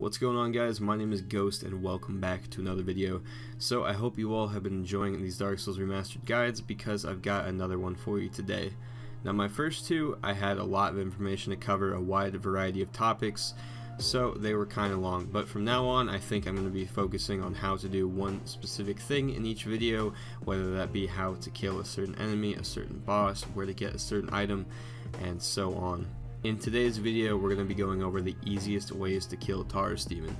What's going on guys, my name is Ghost and welcome back to another video. So I hope you all have been enjoying these Dark Souls Remastered guides because I've got another one for you today. Now my first two, I had a lot of information to cover a wide variety of topics, so they were kind of long, but from now on I think I'm going to be focusing on how to do one specific thing in each video, whether that be how to kill a certain enemy, a certain boss, where to get a certain item, and so on. In today's video, we're going to be going over the easiest ways to kill Taurus Demon.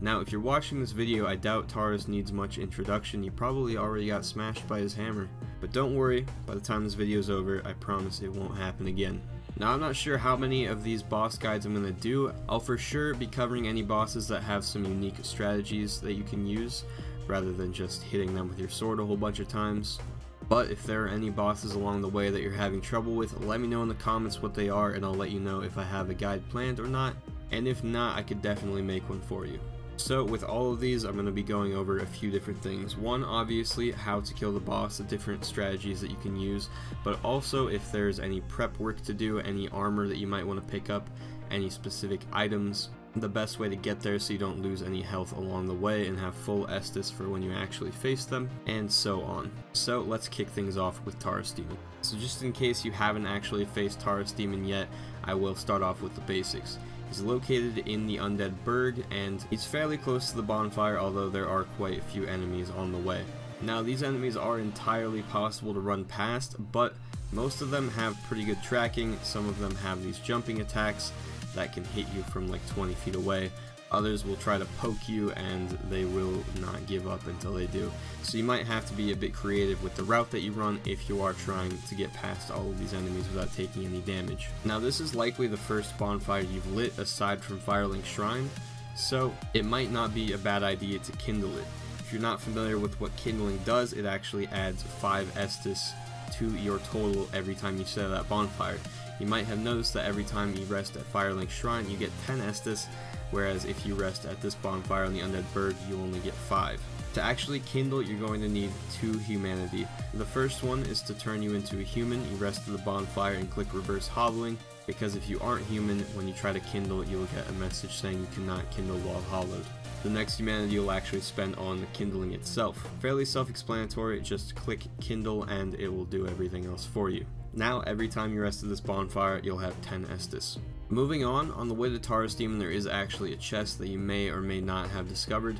Now, if you're watching this video, I doubt Taurus needs much introduction, he probably already got smashed by his hammer. But don't worry, by the time this video is over, I promise it won't happen again. Now, I'm not sure how many of these boss guides I'm going to do. I'll for sure be covering any bosses that have some unique strategies that you can use, rather than just hitting them with your sword a whole bunch of times. But if there are any bosses along the way that you're having trouble with, let me know in the comments what they are and I'll let you know if I have a guide planned or not. And if not, I could definitely make one for you. So with all of these, I'm going to be going over a few different things. One, obviously, how to kill the boss, the different strategies that you can use, but also if there's any prep work to do, any armor that you might want to pick up, any specific items, the best way to get there so you don't lose any health along the way and have full Estus for when you actually face them, and so on. So let's kick things off with Taurus Demon. So just in case you haven't actually faced Taurus Demon yet, I will start off with the basics. He's located in the Undead Burg, and he's fairly close to the bonfire, although there are quite a few enemies on the way. Now these enemies are entirely possible to run past, but most of them have pretty good tracking, some of them have these jumping attacks, that can hit you from like 20 feet away. Others will try to poke you and they will not give up until they do. So you might have to be a bit creative with the route that you run if you are trying to get past all of these enemies without taking any damage. Now this is likely the first bonfire you've lit aside from Firelink Shrine, so it might not be a bad idea to kindle it. If you're not familiar with what kindling does, it actually adds 5 Estus to your total every time you set that bonfire. You might have noticed that every time you rest at Firelink Shrine you get 10 Estus, whereas if you rest at this bonfire on the Undead Burg you only get 5. To actually kindle, you're going to need two humanity. The first one is to turn you into a human, you rest at the bonfire and click reverse hollowing, because if you aren't human, when you try to kindle, you will get a message saying you cannot kindle while hollowed. The next humanity you'll actually spend on the kindling itself. Fairly self-explanatory, just click kindle and it will do everything else for you. Now every time you rest at this bonfire, you'll have 10 Estus. Moving on, on the way to Taurus Demon there is actually a chest that you may or may not have discovered.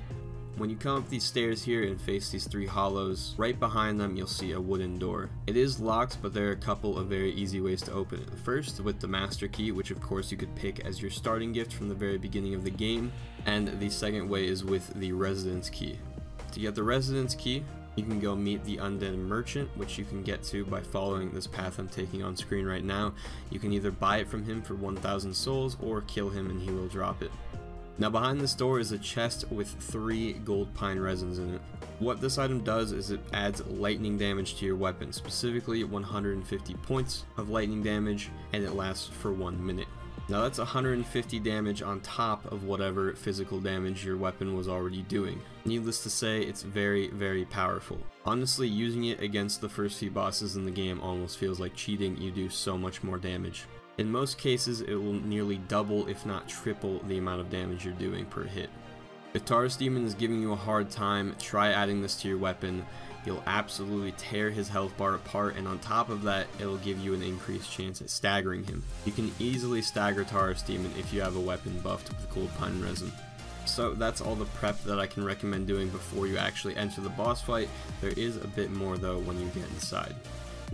When you come up these stairs here and face these three hollows, right behind them you'll see a wooden door. It is locked, but there are a couple of very easy ways to open it. First, with the Master Key, which of course you could pick as your starting gift from the very beginning of the game, and the second way is with the Residence Key. To get the Residence Key, you can go meet the Undead Merchant, which you can get to by following this path I'm taking on screen right now. You can either buy it from him for 1000 souls or kill him and he will drop it. Now behind this door is a chest with three gold pine resins in it. What this item does is it adds lightning damage to your weapon, specifically 150 points of lightning damage, and it lasts for one minute. Now that's 150 damage on top of whatever physical damage your weapon was already doing. Needless to say, it's very, very powerful. Honestly, using it against the first few bosses in the game almost feels like cheating, you do so much more damage. In most cases, it will nearly double if not triple the amount of damage you're doing per hit. If Taurus Demon is giving you a hard time, try adding this to your weapon you'll absolutely tear his health bar apart and on top of that it'll give you an increased chance at staggering him. You can easily stagger Taurus Demon if you have a weapon buffed with Gold Pine Resin. So that's all the prep that I can recommend doing before you actually enter the boss fight. There is a bit more though when you get inside.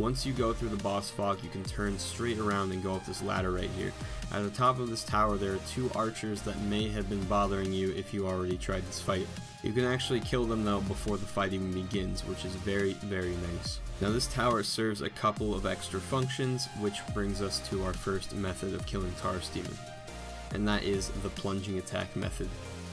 Once you go through the boss fog, you can turn straight around and go up this ladder right here. At the top of this tower, there are two archers that may have been bothering you if you already tried this fight. You can actually kill them though before the fight even begins, which is very, very nice. Now this tower serves a couple of extra functions, which brings us to our first method of killing Taurus Demon. And that is the plunging attack method.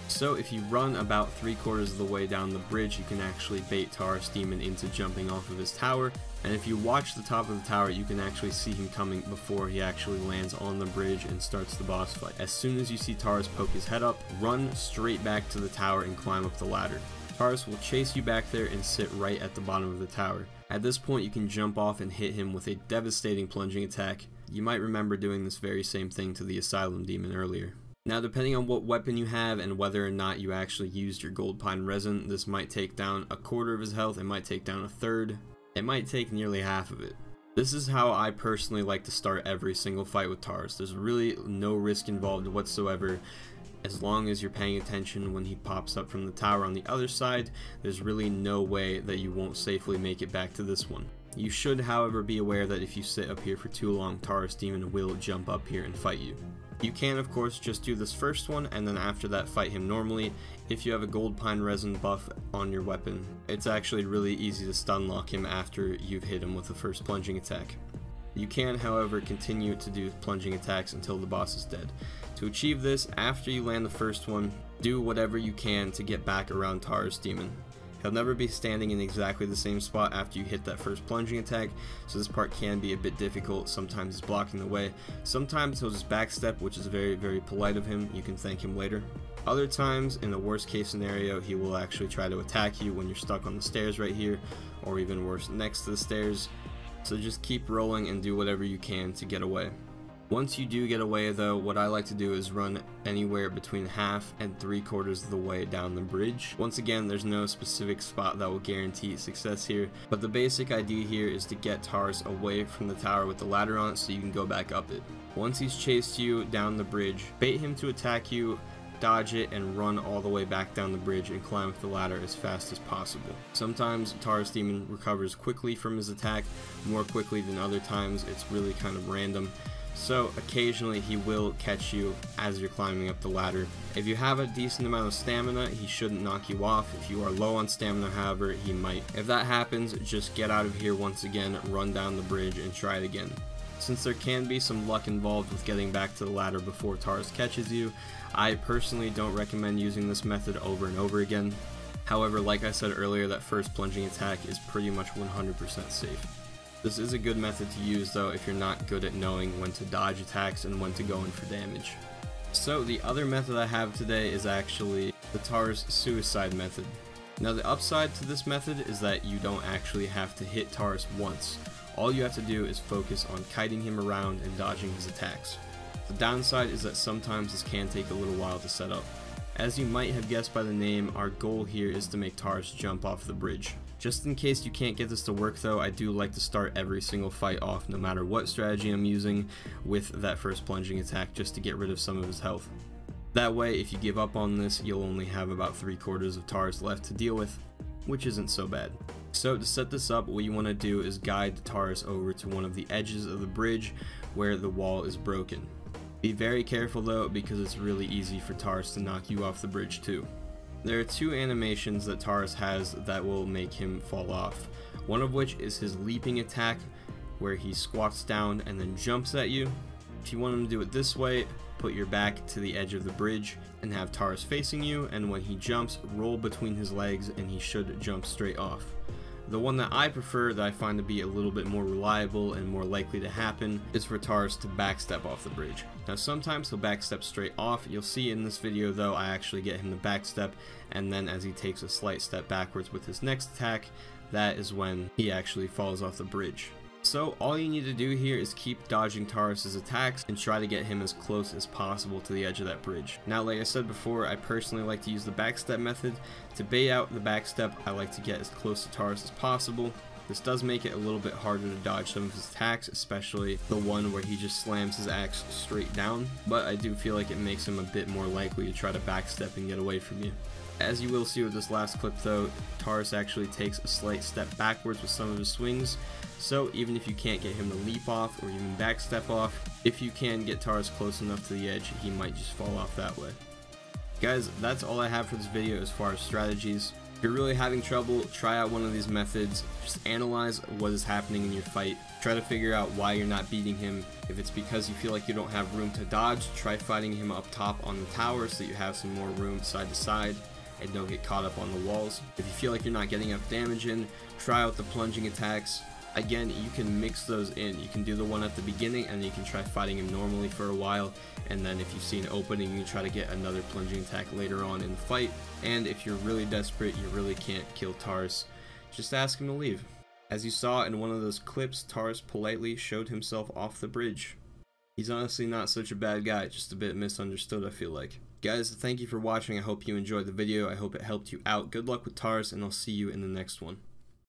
So if you run about three quarters of the way down the bridge, you can actually bait Taurus Demon into jumping off of his tower, and if you watch the top of the tower, you can actually see him coming before he actually lands on the bridge and starts the boss fight. As soon as you see Taurus poke his head up, run straight back to the tower and climb up the ladder. Taurus will chase you back there and sit right at the bottom of the tower. At this point you can jump off and hit him with a devastating plunging attack. You might remember doing this very same thing to the Asylum Demon earlier. Now depending on what weapon you have and whether or not you actually used your gold pine resin, this might take down a quarter of his health, it might take down a third, it might take nearly half of it. This is how I personally like to start every single fight with Taurus. There's really no risk involved whatsoever. As long as you're paying attention when he pops up from the tower on the other side, there's really no way that you won't safely make it back to this one. You should however be aware that if you sit up here for too long, Taurus Demon will jump up here and fight you. You can of course just do this first one and then after that fight him normally if you have a gold pine resin buff on your weapon. It's actually really easy to stun lock him after you've hit him with the first plunging attack. You can however continue to do plunging attacks until the boss is dead. To achieve this, after you land the first one, do whatever you can to get back around Taurus Demon. He'll never be standing in exactly the same spot after you hit that first plunging attack, so this part can be a bit difficult. Sometimes he's blocking the way. Sometimes he'll just backstep, which is very, very polite of him. You can thank him later. Other times, in the worst case scenario, he will actually try to attack you when you're stuck on the stairs right here, or even worse, next to the stairs. So just keep rolling and do whatever you can to get away. Once you do get away though, what I like to do is run anywhere between half and three quarters of the way down the bridge. Once again, there's no specific spot that will guarantee success here, but the basic idea here is to get Taurus away from the tower with the ladder on it so you can go back up it. Once he's chased you down the bridge, bait him to attack you dodge it, and run all the way back down the bridge and climb up the ladder as fast as possible. Sometimes Taurus Demon recovers quickly from his attack, more quickly than other times, it's really kind of random. So occasionally he will catch you as you're climbing up the ladder. If you have a decent amount of stamina, he shouldn't knock you off. If you are low on stamina, however, he might. If that happens, just get out of here once again, run down the bridge, and try it again. Since there can be some luck involved with getting back to the ladder before Taurus catches you, I personally don't recommend using this method over and over again. However, like I said earlier, that first plunging attack is pretty much 100% safe. This is a good method to use though if you're not good at knowing when to dodge attacks and when to go in for damage. So the other method I have today is actually the Taurus suicide method. Now the upside to this method is that you don't actually have to hit Taurus once. All you have to do is focus on kiting him around and dodging his attacks. The downside is that sometimes this can take a little while to set up. As you might have guessed by the name, our goal here is to make Taurus jump off the bridge. Just in case you can't get this to work though, I do like to start every single fight off, no matter what strategy I'm using, with that first plunging attack just to get rid of some of his health. That way, if you give up on this, you'll only have about 3 quarters of Taurus left to deal with, which isn't so bad. So to set this up, what you want to do is guide the Taurus over to one of the edges of the bridge where the wall is broken. Be very careful though because it's really easy for Taurus to knock you off the bridge too. There are two animations that Taurus has that will make him fall off. One of which is his leaping attack where he squats down and then jumps at you. If you want him to do it this way, put your back to the edge of the bridge and have Taurus facing you and when he jumps, roll between his legs and he should jump straight off. The one that I prefer, that I find to be a little bit more reliable and more likely to happen, is for Taurus to backstep off the bridge. Now sometimes he'll backstep straight off, you'll see in this video though I actually get him to backstep, and then as he takes a slight step backwards with his next attack, that is when he actually falls off the bridge. So all you need to do here is keep dodging Taurus's attacks and try to get him as close as possible to the edge of that bridge. Now like I said before, I personally like to use the backstep method. To bait out the backstep, I like to get as close to Taurus as possible. This does make it a little bit harder to dodge some of his attacks, especially the one where he just slams his axe straight down, but I do feel like it makes him a bit more likely to try to backstep and get away from you. As you will see with this last clip though, Taurus actually takes a slight step backwards with some of his swings, so even if you can't get him to leap off or even backstep off, if you can get Taurus close enough to the edge, he might just fall off that way. Guys, that's all I have for this video as far as strategies. If you're really having trouble, try out one of these methods. Just analyze what is happening in your fight. Try to figure out why you're not beating him. If it's because you feel like you don't have room to dodge, try fighting him up top on the tower so that you have some more room side to side and don't get caught up on the walls. If you feel like you're not getting enough damage in, try out the plunging attacks. Again, you can mix those in. You can do the one at the beginning and you can try fighting him normally for a while. And then if you see an opening, you can try to get another plunging attack later on in the fight. And if you're really desperate, you really can't kill Taurus, just ask him to leave. As you saw in one of those clips, Taurus politely showed himself off the bridge. He's honestly not such a bad guy, just a bit misunderstood I feel like. Guys, thank you for watching. I hope you enjoyed the video. I hope it helped you out. Good luck with Taurus, and I'll see you in the next one.